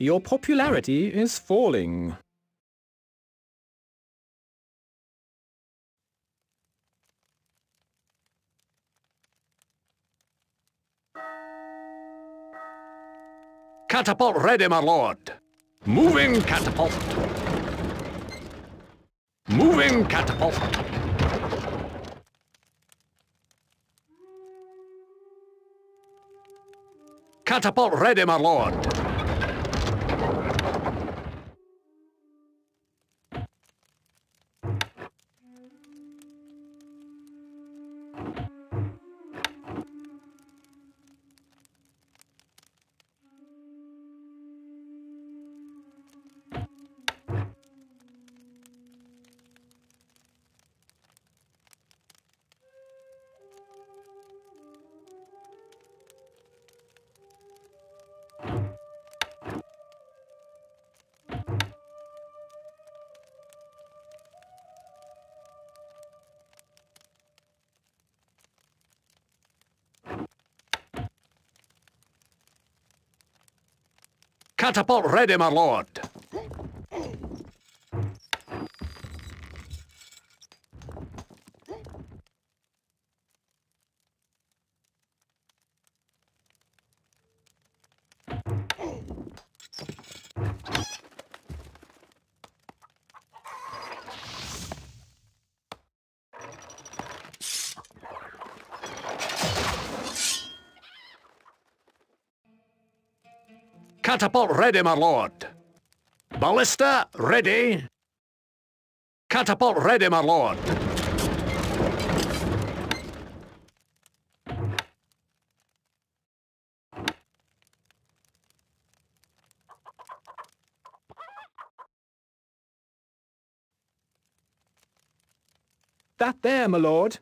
Your popularity is falling. Catapult ready, my lord. Moving catapult. Moving catapult. Catapult ready, my lord. Catapult ready, my lord. Catapult ready, my lord. Ballista ready. Catapult ready, my lord. That there, my lord.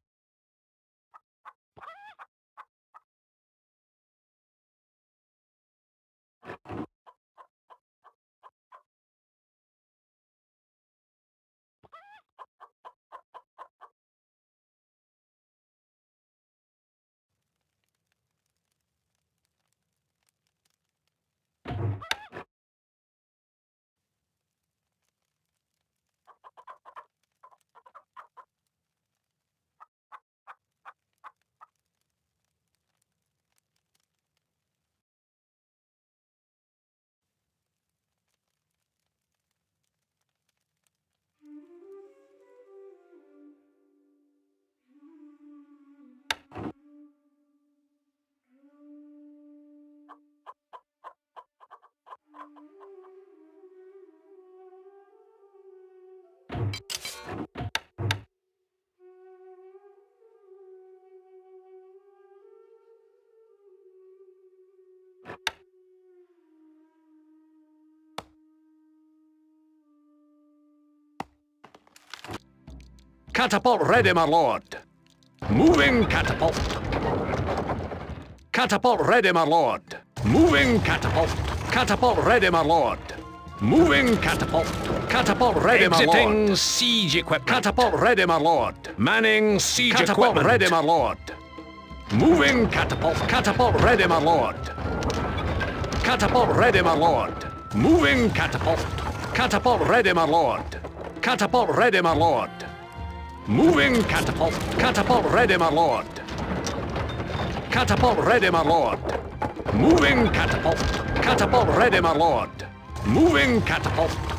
Catapult ready, my lord. Moving catapult. Catapult ready, my lord. Moving catapult. Catapult ready, my lord. Moving catapult. Catapult ready, my lord. Exiting siege equipment. Catapult ready, my lord. Manning siege Catapult equipment. ready, my lord. Moving catapult. Catapult ready, my lord. Catapult ready, my lord. Moving catapult. Catapult ready, my lord. Catapult ready, my lord. Moving catapult. Catapult ready, my lord. Catapult ready, my lord. Moving catapult. Catapult ready, my lord. Moving catapult.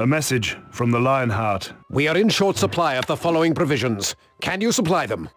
A message from the Lionheart. We are in short supply of the following provisions. Can you supply them?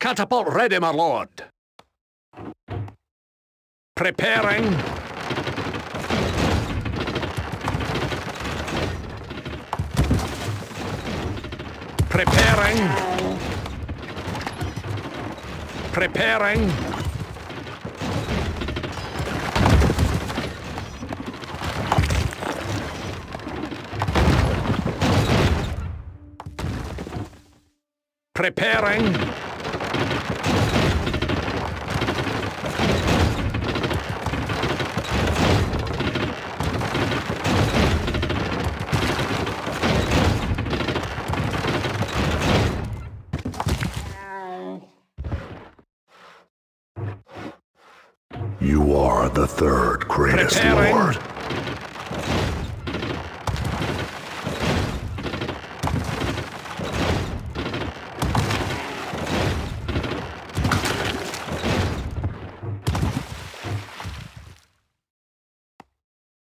Catapult ready, my lord. Preparing. Preparing. Preparing. Preparing. You are the third greatest lord.